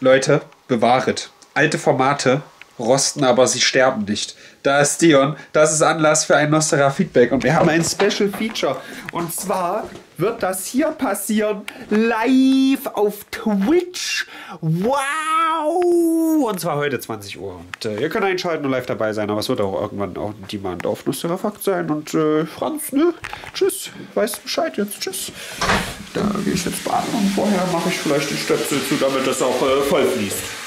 Leute, bewahret. Alte Formate rosten, aber sie sterben nicht. Da ist Dion. Das ist Anlass für ein Nostera Feedback. Und wir haben ein Special Feature. Und zwar wird das hier passieren. Live auf Twitch. Wow! Und zwar heute 20 Uhr. Und äh, ihr könnt einschalten und live dabei sein. Aber es wird auch irgendwann auch ein Demand auf Nostera Fakt sein. Und äh, Franz, ne? Tschüss. Weißt Bescheid jetzt. Tschüss. Da gehe ich jetzt baden und vorher mache ich vielleicht die Stöpsel zu, damit das auch äh, voll fließt.